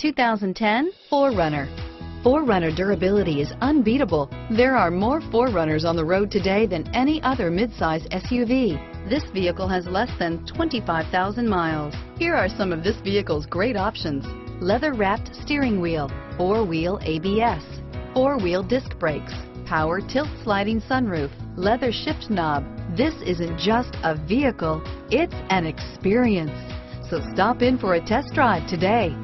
2010 4Runner. 4Runner durability is unbeatable. There are more 4Runners on the road today than any other midsize SUV. This vehicle has less than 25,000 miles. Here are some of this vehicle's great options. Leather-wrapped steering wheel, four-wheel ABS, four-wheel disc brakes, power tilt sliding sunroof, leather shift knob. This isn't just a vehicle, it's an experience. So stop in for a test drive today.